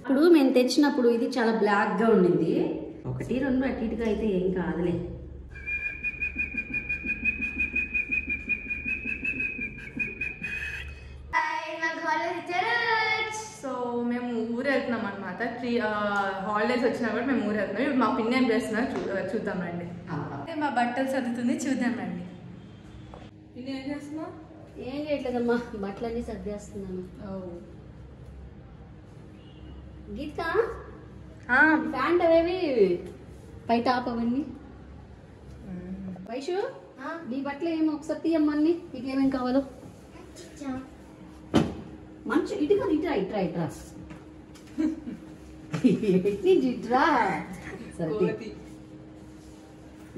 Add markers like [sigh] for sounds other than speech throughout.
ఇప్పుడు మేము తెచ్చినప్పుడు ఇది చాలా బ్లాక్గా ఉండింది. ఒకటి రెండు అటు ఇటుగా అయితే ఏం కాదులే. సో మేము ఊరు వెళ్తున్నాం అనమాట త్రీ హాలిడేస్ వచ్చినా కూడా మేము ఊరు వెళ్తున్నాం ఇప్పుడు మా పిన్ని ఏం చేస్తున్నారు చూ చూద్దాం రండి. మా బట్టలు చదువుతుంది చూద్దాం రండి. పిన్ని ఏం చేస్తున్నావు ఏం చేయట్లేదమ్మా బట్టలన్నీ సర్దేస్తున్నాను. గీత? ప్యాంట్ అవేవి? పై టాప్ అవన్నీ. వైషు నీ బట్టలు ఏమో ఒకసారి తీయమ్మన్ని నీకు ఏమేం కావాలో. మంచి ఇటు కాదు ఇట్రా ఇట్రా ఇట్రా.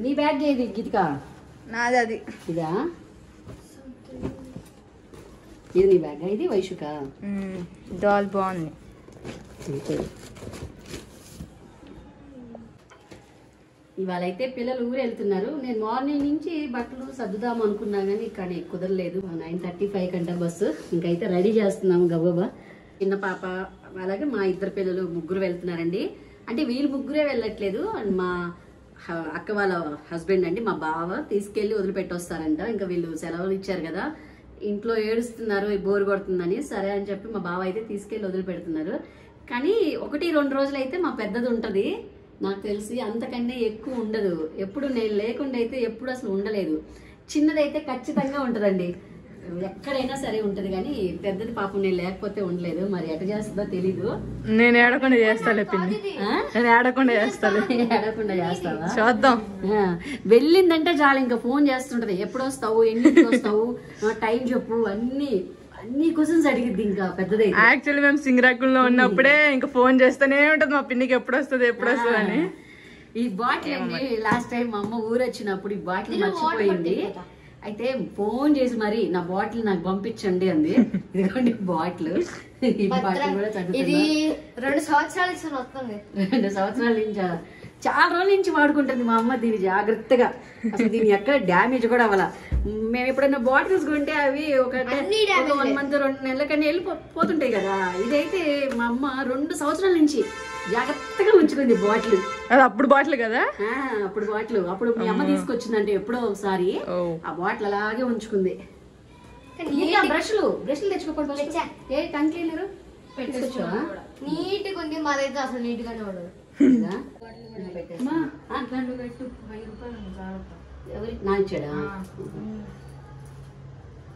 నీ బ్యాగ్ ఏది గీతిక? నాది అది ఇదా? ఇది నీ బ్యాగ్ ఇది వైషుక? డాల్ బాగుంది. ఇవాళ అయితే పిల్లలు ఊరు వెళ్తున్నారు నేను మార్నింగ్ నుంచి బట్టలు సర్దుదాం అనుకున్నా కానీ కానీ కుదరలేదు. నైన్ థర్టీ ఫైవ్ కంట బస్సు. ఇంకైతే రెడీ చేస్తున్నాము గబగబా. చిన్న పాప అలాగే మా ఇద్దరు పిల్లలు ముగ్గురు వెళ్తున్నారండి. అంటే వీళ్ళు ముగ్గురే వెళ్ళట్లేదు. అండ్ మా అక్క వాళ్ళ హస్బెండ్ అండి మా బావ తీసుకెళ్ళి వదిలిపెట్టొస్తారంట. ఇంకా వీళ్ళు సెలవులు ఇచ్చారు కదా. ఇంట్లో ఏడుస్తున్నారు బోర్ కొడుతుందని సరే అని చెప్పి మా బావ అయితే తీసుకెళ్ళి వదిలిపెడుతున్నారు. కానీ ఒకటి రెండు రోజులు అయితే మా పెద్దది ఉంటుంది. నాకు తెలిసి అంతకంటే ఎక్కువ ఉండదు. ఎప్పుడు నేను లేకుండా అయితే ఎప్పుడు అసలు ఉండలేదు. చిన్నదైతే ఖచ్చితంగా ఉంటుందండి. ఎక్కడైనా సరే ఉంటది కానీ పెద్దది పాపం నేను లేకపోతే ఉండలేదు. మరి ఎట చేస్తుందో తెలీదు. నేను ఏడకుండా చేస్తాలే పిన్ని? నేను ఏడకుండా చేస్తాలే. [laughs] ఏడకుండా చేస్తావా? చూద్దాం. వెళ్ళిందంటే చాలు ఇంకా ఫోన్ చేస్తుంటది. ఎప్పుడు వస్తావు ఎన్నింటికి వస్తావు? టైం చెప్పు అన్ని అన్ని క్వశ్చన్స్ అడిగిద్ది ఇంకా పెద్దదైతే. యాక్చువల్లీ మేము సింగరాకుల్లో ఉన్నప్పుడే ఇంకా ఫోన్ చేస్తూనే ఉంటుంది. మా పిన్నికి ఎప్పుడు వస్తుంది ఎప్పుడు వస్తుంది అని. ఈ బాటిల్ అండి లాస్ట్ టైం మా అమ్మ ఊరు వచ్చినప్పుడు ఈ బాటిల్ మర్చిపోయింది. అయితే ఫోన్ చేసి మరి నా బాటిల్ నాకు పంపించండి అంది. [laughs] ఇదిగోండి బాటిల్. ఈ బాటిల్ కూడా ఇది రెండు సంవత్సరాల నుంచి వస్తుంది. రెండు సంవత్సరాల నుంచి? చాలా రోజుల నుంచి వాడుకుంటుంది మా అమ్మ దీన్ని జాగ్రత్తగా. అసలు దీని ఎక్కడ డ్యామేజ్ కూడా అవ్వాల. మేము ఎప్పుడైనా బాటిల్స్ కొంటే అవి ఒక వన్ మంత్ రెండు నెలల కన్నా వెళ్ళి పోతుంటాయి కదా. ఇదైతే మా అమ్మ రెండు సంవత్సరాల నుంచి జాగ్రత్తగా ఉంచుకుంది బాటిల్. అది అప్పుడు బాటిల్ కదా? ఆ, అప్పుడు బాటిల్. అప్పుడు మీ అమ్మ తీసుకొచ్చిందంటే ఎప్పుడో ఒకసారి ఆ బాటిల్ అలాగే ఉంచుకుంది. బ్రష్లు? బ్రష్లు తెచ్చుకోకూడదు. ఏ టంగ్ క్లీనర్ పెట్టొచ్చావా నీట్గా ఉంది మాదైతే అసలు పెట్టేస్తా. ఆ, ఎవరి నా ఇచ్చాడా?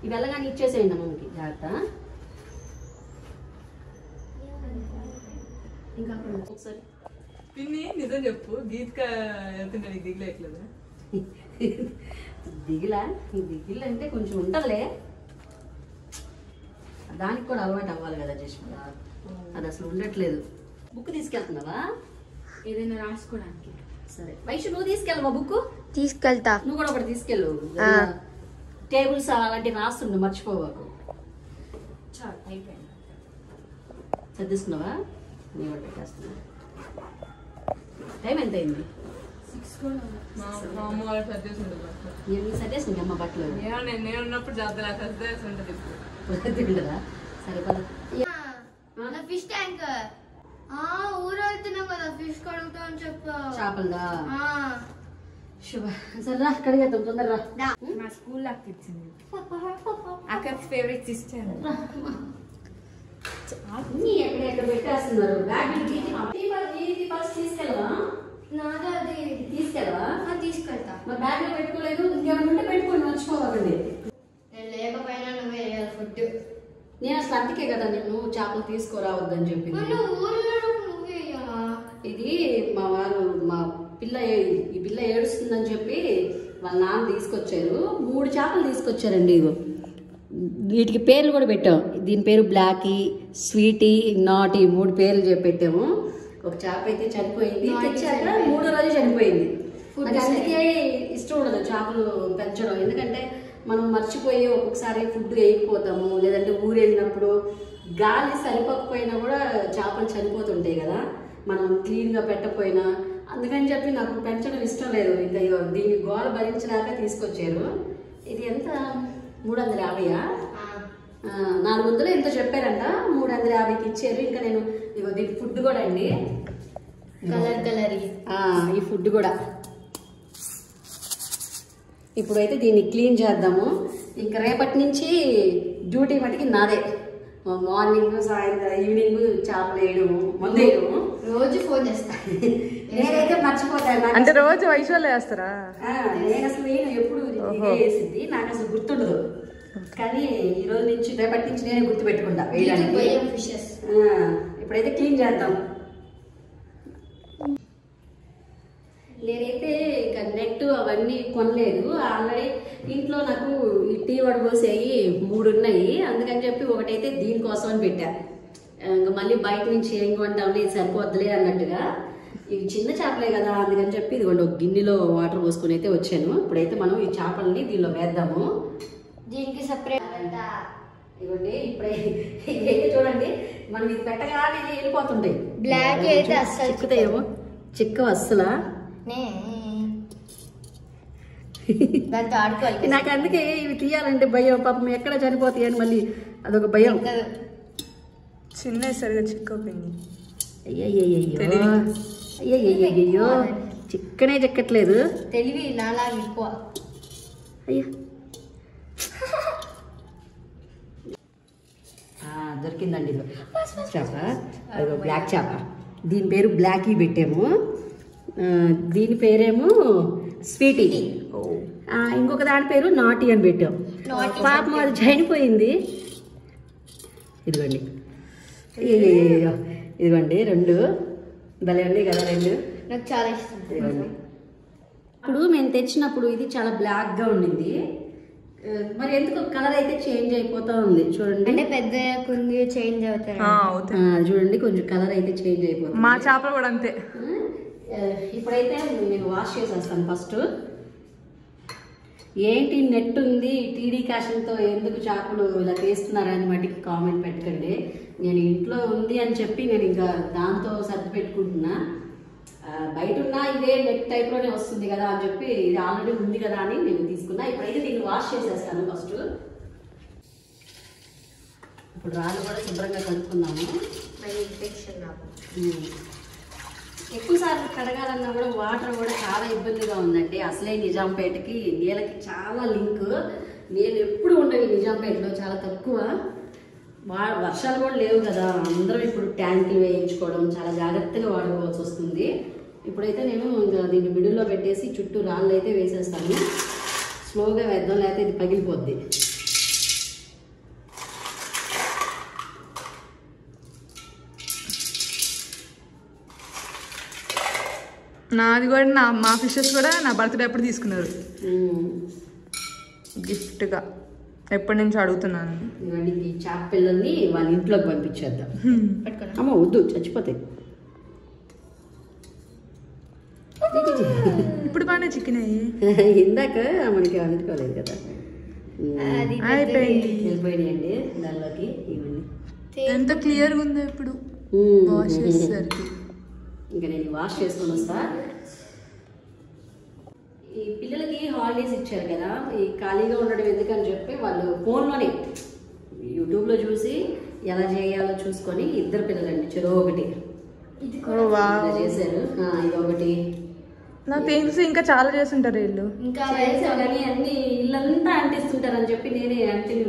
ఇవి వెళ్ళగానే ఇచ్చేసేయండి అమ్మకి జాగ్రత్త. ఇంకా ఒకసారి. పిన్ని నిజం చెప్పు. గీత్క వెళ్తుంటే నీకు దిగులేట్లేదు దిగిలా? దిగిల్ అంటే కొంచెం ఉంటదిలే. దానికి కూడా అలవాటు అవ్వాలి కదా జస్మిత. అది అసలు ఉండట్లేదు. బుక్ తీసుకెళ్తున్నావా? ఏదైనా రాసుకోవడానికి. సరే. వైషు నువ్వు తీసుకెళ్ళవా బుక్ తీసుకెళ్తా. నువ్వు కూడా ఒకటి తీసుకెళ్ళు. టేబుల్స్ అలాంటివి రాస్తుండు మర్చిపోవాకు. చాలు అయిపోయింది. చదివిస్తున్నావా నేను కూడా పెట్టేస్తున్నా. టైం ఎంత అయింది? సర్దేసింది అమ్మ బట్టలు? నేను నేను ఉన్నప్పుడు జాతర సర్దేసి ఉంటుంది సరే పద నా ఫిష్ ట్యాంక్ ఆ ఊరు వెళ్తున్నాం కదా ఫిష్ కడుగుతా అని చెప్పు చేపలదా ఆ, శుభ. సరే కడిగేద్దాం తొందరరా దా. మా స్కూల్ అక్క ఇచ్చింది అక్కకి ఫేవరెట్ సిస్టర్ అన్నీ ఎక్కడ ఎక్కడ పెట్టేస్తున్నారు బ్యాగ్ తీసుకెళ్ళవా నాది తీసుకెళ్ళవా తీసుకెళ్తా. లో పెట్టుకోలేదు ఇంకేమైనా ఉంటే పెట్టుకోండి మర్చిపోవాలండి నేను లేకపోయినా నువ్వే ఫుడ్ నేను అసలు అందుకే కదా నేను చేపలు తీసుకురావద్దని చెప్పింది. ఇది మా వారు మా పిల్ల ఈ పిల్ల ఏడుస్తుందని చెప్పి వాళ్ళ నాన్న తీసుకొచ్చారు. మూడు చేపలు తీసుకొచ్చారండి ఇగో. వీటికి పేర్లు కూడా పెట్టాం. దీని పేరు బ్లాకీ స్వీటీ నాటి మూడు పేర్లు చెప్పి పెట్టాము. ఒక చేప అయితే చనిపోయింది. తెచ్చాక మూడో రోజు చనిపోయింది. నాకు అందుకే ఇష్టం ఉండదు చేపలు పెంచడం. ఎందుకంటే మనం మర్చిపోయి ఒక్కొక్కసారి ఫుడ్ వేయకపోతాము. లేదంటే ఊరు వెళ్ళినప్పుడు గాలి సరిపోకపోయినా కూడా చేపలు చనిపోతుంటాయి కదా. మనం క్లీన్గా పెట్టకపోయినా. అందుకని చెప్పి నాకు పెంచడం ఇష్టం లేదు. ఇంకా ఇగో దీని గోల భరించలేక తీసుకొచ్చారు. ఇది ఎంత? మూడు వందల యాభైయా నాలుగు వందలు ఎంతో చెప్పారంట. మూడు వందల యాభైకి ఇచ్చారు. ఇంకా నేను ఇగో దీని ఫుడ్ కూడా అండి. Colour colour. ఈ ఫుడ్ కూడా. ఇప్పుడైతే దీన్ని క్లీన్ చేద్దాము. ఇంకా రేపటి నుంచి డ్యూటీ మటుకి నాదే. మార్నింగ్ సాయంత్రం ఈవినింగ్ చేపలు వేయడము మందు వేయడము రోజు ఫోన్ చేస్తా. నేనైతే మర్చిపోతాను అంటే రోజు వైశ్వాలు వేస్తారా? నేను అసలు నేను ఎప్పుడు వేసింది నాకు అసలు గుర్తుండదు. కానీ ఈ రోజు నుంచి రేపటి నుంచి నేనే గుర్తు పెట్టుకుంటా వేయడానికి. ఫిషెస్ ఇప్పుడైతే క్లీన్ చేద్దాం. నేనైతే ఇక నెట్ అవన్నీ కొనలేదు. ఆల్రెడీ ఇంట్లో నాకు ఈ టీ వడబోసేవి మూడు ఉన్నాయి అందుకని చెప్పి ఒకటైతే దీనికోసం అని పెట్టా. ఇంకా మళ్ళీ బయట నుంచి ఏం కొంటాంలే ఇది సరిపోద్దులే అన్నట్టుగా. ఇవి చిన్న చేపలే కదా అందుకని చెప్పి ఇదిగోండి ఒక గిన్నెలో వాటర్ పోసుకొని అయితే వచ్చాను. ఇప్పుడైతే మనం ఈ చేపల్ని దీనిలో వేద్దాము. దీనికి సపరేట్ ఇవ్వండి ఇప్పుడే ఇదైతే చూడండి మనం ఇది పెట్టగానే వెళ్ళిపోతుంటాయి. Black అయితే అస్సలు చిక్కుతాయేమో చిక్కవు అస్సలా? [laughs] నాకు అందుకే ఇవి తీయాలంటే భయం పాపం ఎక్కడ చనిపోతాయి అని మళ్ళీ అదొక భయం. కదా. చిన్న సరిగా చిక్కపోయింది. అయ్యయ్యయ్యో చిక్కనే చిక్కట్లేదు. తెలివి నాలా ఎక్కువ. అయ్యా. ఆ, దొరికిందండి. చేప. అదిగో బ్లాక్ చేప. దీని పేరు బ్లాకీ పెట్టాము. దీని పేరేమో స్వీటీ. ఇంకొక దాని పేరు నాటి అని పెట్టాం. నాటి. పాపం అది చనిపోయింది. ఇదిగోండి. ఇదిగోండి రెండు. భలే ఉంది కదా రెండు? నాకు చాలా ఇష్టం. ఇప్పుడు మేము తెచ్చినప్పుడు ఇది చాలా బ్లాక్గా ఉండింది మరి ఎందుకు కలర్ అయితే చేంజ్ అయిపోతా ఉంది? చూడండి. అంటే పెద్ద కుంగి చేంజ్ అవుతారు. ఆ, అవుతాయి. చూడండి కొంచెం కలర్ అయితే చేంజ్ అయిపోతుంది. మా చేపలు కూడా అంతే. ఇప్పుడైతే నేను వాష్ చేసేస్తాను ఫస్ట్. ఏంటి నెట్ ఉంది? టీడీ క్యాషన్తో ఎందుకు చేపలు ఇలా తీస్తున్నారని మటుకి కామెంట్ పెట్టకండి. నేను ఇంట్లో ఉంది అని చెప్పి నేను ఇంకా దాంతో సర్ది పెట్టుకుంటున్నా బయట ఉన్న ఇదే నెట్ టైప్లోనే వస్తుంది కదా అని చెప్పి ఇది ఆల్రెడీ ఉంది కదా అని నేను తీసుకున్నా. ఇప్పుడైతే దీన్ని వాష్ చేసేస్తాను ఫస్ట్ ఇప్పుడు రాళ్ళు కూడా శుభ్రంగా కలుపుకున్నాము ఇన్ఫెక్షన్ ఉమ్. ఎక్కువ సార్లు కడగాలన్నా కూడా వాటర్ కూడా చాలా ఇబ్బందిగా ఉందండి. అసలే నిజాంపేటకి నీళ్ళకి చాలా లింక్ నేను ఎప్పుడు ఉండేవి నిజాంపేటలో చాలా తక్కువ. వర్షాలు కూడా లేవు కదా. అందరం ఇప్పుడు ట్యాంకులు వేయించుకోవడం చాలా జాగ్రత్తగా వాడుకోవాల్సి వస్తుంది. ఇప్పుడైతే నేను ఇంకా దీన్ని మిడిల్లో పెట్టేసి చుట్టూ రాళ్ళు అయితే వేసేస్తాను. స్లోగా వేద్దాం లేకపోతే ఇది పగిలిపోద్ది. నాది కూడా నా మా ఫిషెస్ కూడా నా బర్త్డే అప్పుడు తీసుకున్నారు. గిఫ్ట్గా. ఎప్పటి నుంచి అడుగుతున్నాను? ఇవన్నీ ఈ చేప పిల్లల్ని వాళ్ళ ఇంట్లోకి పంపించేద్దాం. అమ్మ వద్దు చచ్చిపోతాయి. ఇప్పుడు బాగానే చికెన్ [laughs] ఇందాక మనకి అంటుకోలేదు కదా. అయిపోయింది. వెళ్ళిపోయినాయండి దానిలోకి ఇవన్నీ. ఎంత క్లియర్గా ఉందో ఇప్పుడు. వాష్ చేసేసరికి. ఇంకా నేను వాష్ చేసుకొని వస్తా. ఈ పిల్లలకి హాలిడేస్ ఇచ్చారు కదా ఈ ఖాళీగా ఉండడం ఎందుకని చెప్పి వాళ్ళు ఫోన్లోనే యూట్యూబ్లో చూసి ఎలా చేయాలో చూసుకొని ఇద్దరు పిల్లలండి చెరో ఒకటి. చేశారు. ఆ, ఇది ఒకటి. నాకు తెలిసి ఇంకా చాలా చేస్తుంటారు వీళ్ళు. ఇంకా చేశారు కానీ అన్ని ఇల్లంతా అంటిస్తుంటారని చెప్పి నేనే అంటిని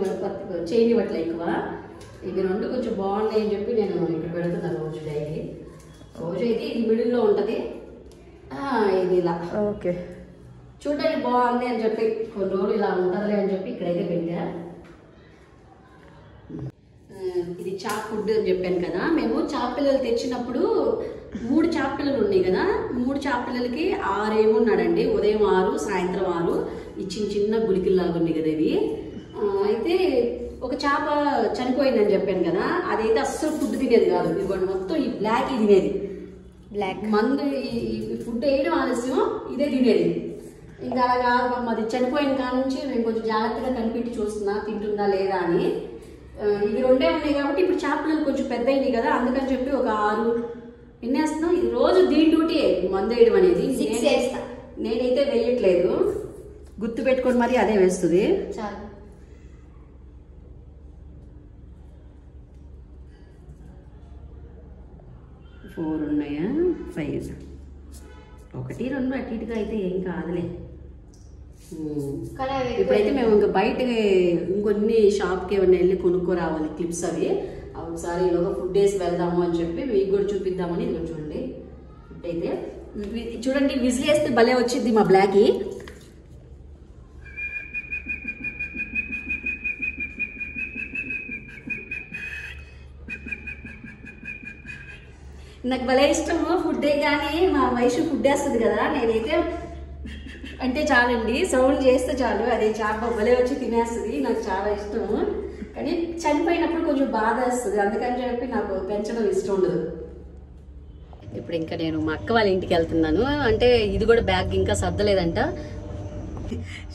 చేయనివ్వట్లే ఎక్కువ. ఇవి రెండు కొంచెం బాగున్నాయి అని చెప్పి నేను ఇక్కడ పెడుతున్నాను రోజు డైలీ. రోజు అయితే ఇది మిడిల్లో ఉంటుంది. ఇది ఇలా. ఓకే. చూడడానికి బాగుంది అని చెప్పి కొన్ని రోజులు ఇలా ఉంటుందిలే అని చెప్పి ఇక్కడైతే పెట్టా. ఇది చాప్ ఫుడ్ అని చెప్పాను కదా. మేము చాప పిల్లలు తెచ్చినప్పుడు మూడు చాప పిల్లలు ఉన్నాయి కదా. మూడు చాప పిల్లలకి ఆరు ఏమున్నాడండి ఉదయం ఆరు సాయంత్రం ఆరు. ఈ చిన్న చిన్న గులికిల్లాగా ఉన్నాయి కదా ఇవి. అయితే ఒక చేప చనిపోయిందని చెప్పాను కదా. అదైతే అస్సలు ఫుడ్ తినేది కాదు. ఇదిగోండి మొత్తం ఈ బ్లాక్ తినేది. బ్లాక్ మందు ఈ ఫుడ్ వేయడం ఆలస్యం ఇదే తినేది. ఇంకా అలాగా మాది అది చనిపోయిన కాడ నుంచి నేను కొంచెం జాగ్రత్తగా కనిపెట్టి చూస్తున్నా తింటుందా లేదా అని. ఇవి రెండే ఉన్నాయి కాబట్టి ఇప్పుడు చేపలు కొంచెం పెద్ద అయినాయి కదా అందుకని చెప్పి ఒక ఆరు తినేస్తున్నాం ఇది రోజు దీని డ్యూటీ మందు వేయడం అనేది. నేనైతే వేయట్లేదు. గుర్తు పెట్టుకొని మరి అదే వేస్తుంది. ఫోర్ ఉన్నాయా? ఫైవ్. ఒకటి రెండు అటు ఇటుగా అయితే ఏం కాదులే. ఇప్పుడైతే మేము ఇంకా బయటకి ఇంకొన్ని షాప్కి ఏమన్నా వెళ్ళి కొనుక్కో రావాలి క్లిప్స్ అవి ఒకసారి ఈలోగా ఫుడ్ వేసి వెళ్దాము అని చెప్పి మీకు కూడా చూపిద్దామని ఇది చూడండి. ఫుడ్ అయితే. చూడండి విజిల్ వేస్తే భలే వచ్చింది మా బ్లాక్కి నాకు భలే ఇష్టము ఫుడ్ కానీ మా వయసు ఫుడ్ వేస్తుంది కదా నేనైతే అంటే చాలండి. సౌండ్ చేస్తే చాలు. అదే చాలా భలే వచ్చి తినేస్తుంది. నాకు చాలా ఇష్టము కానీ చనిపోయినప్పుడు కొంచెం బాధ వేస్తుంది. అందుకని చెప్పి నాకు పెంచడం ఇష్టం ఉండదు. ఇప్పుడు ఇంకా నేను మా అక్క వాళ్ళ ఇంటికి వెళ్తున్నాను. అంటే ఇది కూడా బ్యాగ్ ఇంకా సర్దలేదంట.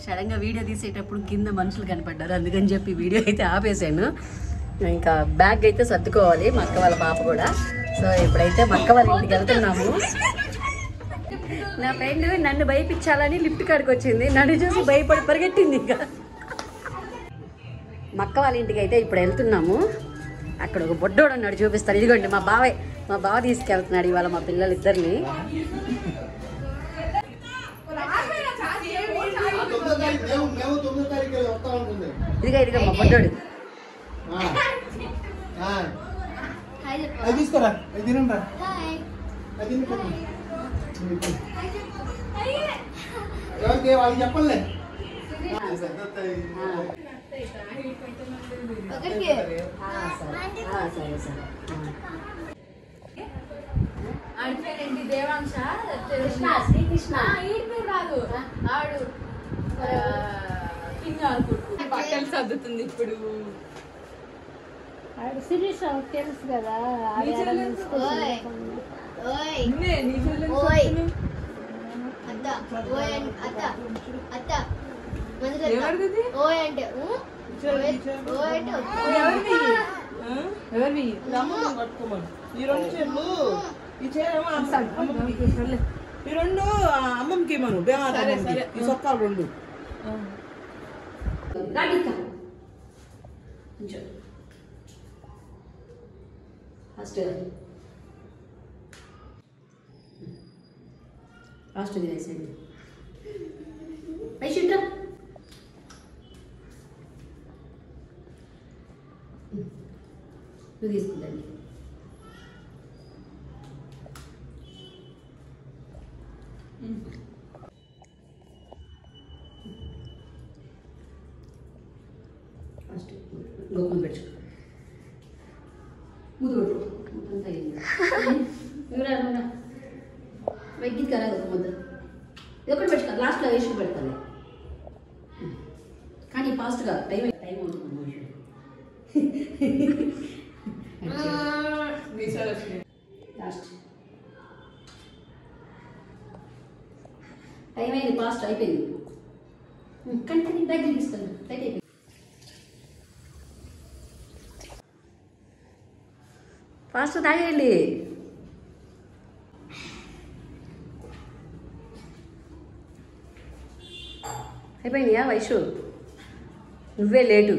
సడన్గా వీడియో తీసేటప్పుడు కింద మనుషులు కనపడ్డారు. అందుకని చెప్పి వీడియో అయితే ఆపేసాను ఇంకా బ్యాగ్ అయితే సర్దుకోవాలి. మా అక్క వాళ్ళ పాప కూడా. సో ఇప్పుడైతే మా అక్క వాళ్ళ ఇంటికి వెళ్తున్నాము. నా ఫ్రెండ్ నన్ను భయపించాలని లిఫ్ట్ కాడికి వచ్చింది. నన్ను చూసి భయపడి పరిగెట్టింది ఇంకా. మా అక్క వాళ్ళ ఇంటికి అయితే ఇప్పుడు వెళ్తున్నాము. అక్కడ ఒక బొడ్డోడు ఉన్నాడు చూపిస్తాడు. ఇదిగోండి మా బావే మా బావ తీసుకెళ్తున్నాడు ఇవాళ మా వస్తాం అనుకుంది ఇదిగా ఇదిగా మా బొడ్డోడు. తీసుకోరా వాళ్ళకి చెప్పలే ఒకరికి ఆ, సరే ఆ, సరే సరే ఆ. అంటే దేవాంశ కృష్ణ శ్రీకృష్ణ రాదు ఆడు కింద అనుకుంటు బట్టలు సర్దుతుంది ఇప్పుడు శిరీష్ తెలుసు కదా ఓయ్ అంటే. ఎవరివి ఈ రెండు ఈ అమ్మమ్మకి ఈ రెండు అమ్మమ్మకి ఇమ్మను సొక్కాలు రెండు. ఫస్ట్ ఫాస్ట్ తినేసేయండి పైషుట్రా నువ్వు తీసుకుందండి ఫస్ట్ గోకులు పెట్టు కదా ఒక ముద్ద ఇది ఒకటి పెట్టుకో లాస్ట్లో వేసి పెడతాను కానీ ఫాస్ట్గా టైం టైం అవుతుంది లాస్ట్ [laughs] టైం అయింది ఫాస్ట్ అయిపోయింది. కానీ బ్యాగ్ తీసుకెళ్ళి టైట్ అయిపోయింది. ఫాస్ట్ తాగేయండి అయిపోయిందియా వయసు నువ్వే లేటు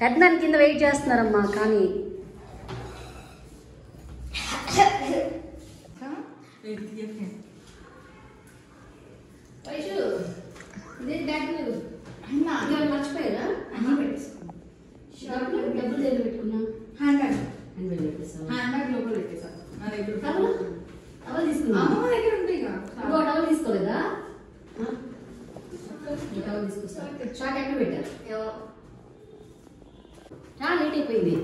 పెద్దదాని కింద వెయిట్ చేస్తున్నారమ్మా కానీ వైషు ఇదే బ్యాగ్ ఇవాళ మర్చిపోయారా అన్నీ పెట్టేసుకోండి డబ్బులు డబ్బులు దేని పెట్టుకున్నా హ్యాండ్ బ్యాగ్ హ్యాండ్ బ్యాగ్ పెట్టేస్తావా హ్యాండ్ బ్యాగ్ లోపల పెట్టేసా నా దగ్గర టవల్ టవల్ తీసుకున్నా అమ్మ దగ్గర ఉంటాయి ఇక. ఇంకో టవల్ తీసుకోలేదా ఆ? ఈ టవల్ తీసుకొస్తా షాక్ ఎక్కడ పెట్టారు ఏమో. చాలా లేట్ అయిపోయింది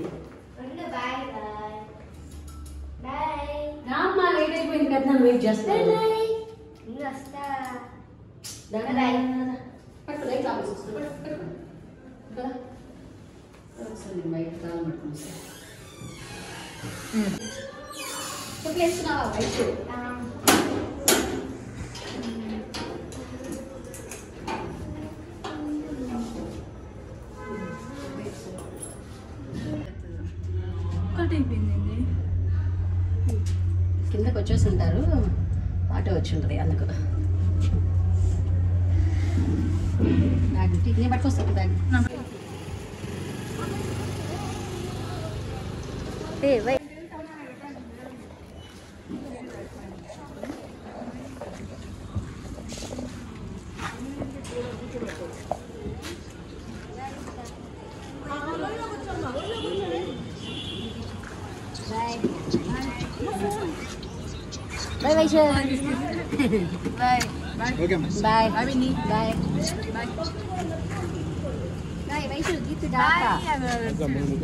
ఉండు, బాయ్ బాయ్ బాయ్ రామ్మా లేట్ అయిపోయింది పెద్ద వెయిట్ చేస్తా బాయ్ ఇంక వస్తా బాయ్. పట్టు లైట్ ఆఫీస్ వస్తుంది పట్టు పట్టు కదా ఒకసారి నేను బయట పట్టుకుని బయట కిందకి వచ్చేసి ఉంటారు ఆటో వచ్చి ఉంటుంది అందుకు. opposite bag. Hey, wait. Bye bye, Bye. Bye. Bye. Bye. Bye. Bye. Bye. Bye. Bye. vai sugito data. Ay, ano. Ang gamay mo